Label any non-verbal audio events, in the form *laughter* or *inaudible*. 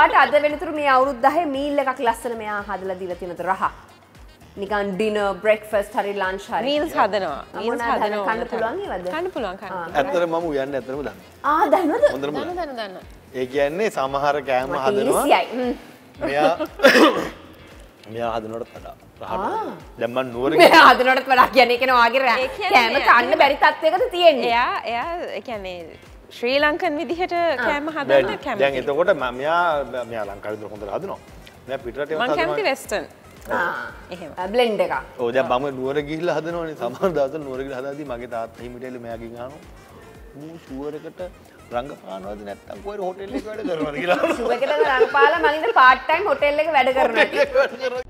ඔයාට අද වෙනතුරු මේ අවුරුද්දහේ මීල් එකක් ලස්සන මෙයා හදලා දීලා තියෙනද රහ. නිකන් ඩින බ්‍රෙක්ෆස්ට් හරි ලන්ච් හරි. මීල්ස් හදනවා. මීල්ස් හදනවා කන්න පුළුවන් ඒවද? කන්න පුළුවන් කන්න ආ. ඇත්තට මම උයන්න ඇතරම දන්න. ආ දන්නවද? හොඳරම දන්න දන්න දන්න. ඒ කියන්නේ සමහර කෑම හදනවා. මෙයා *coughs* මෙයා හදනට වඩා රහට දැම්මන් නුවර මේ හදනටත් වඩා කියන්නේ කියන වාගේ රෑ- ඒ කියන්නේ කෑම කන්න බැරි තත්වයකද තියෙන්නේ? එයා එයා ඒ කියන්නේ ශ්‍රී ලංකන් විදිහට කෑම හදන්න දැන් කැමති එතකොට ම- මෙයා මෙයා ලංකාවිද හොඳට හදනවා. මෙයා පිටරට මං කැමති වෙස්ටර්න් එහෙම. බ්ලෙන්ඩ් එක ඕද බම නුවර ගිහිල්ලා හදනවනේ. සමහර දවස් නුවර ගිහිල්ලා හදාදී මගේ තාත්තා හිමිටෙල්ල මෙයාගෙන් අහනවා මූ ෂුවරකට රංගපානවද නැත්තම් කොහෙද හොටෙල් එකක වැඩ කරනවද කියලා. සුවකට රංපාලා මගින්ද පාට් ටයිම් හොටෙල් එක වැඩ කරනවා